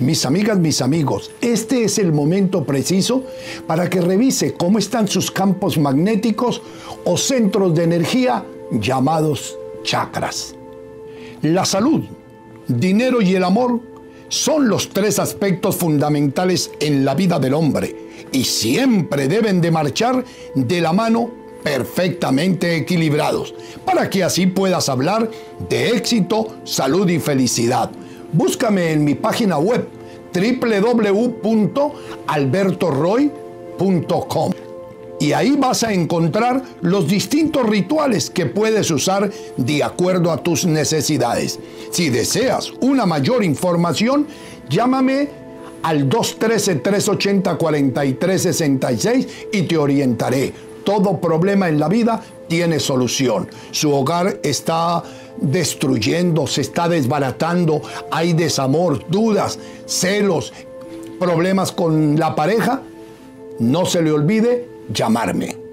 Mis amigas, mis amigos, este es el momento preciso para que revise cómo están sus campos magnéticos o centros de energía llamados chakras. La salud, dinero y el amor son los tres aspectos fundamentales en la vida del hombre y siempre deben de marchar de la mano perfectamente equilibrados para que así puedas hablar de éxito, salud y felicidad Búscame en mi página web www.albertoroy.com y ahí vas a encontrar los distintos rituales que puedes usar de acuerdo a tus necesidades. Si deseas una mayor información, llámame al 213-380-4366 y te orientaré. Todo problema en la vida tiene solución. Su hogar está destruyendo, se está desbaratando, hay desamor, dudas, celos, problemas con la pareja, no se le olvide llamarme.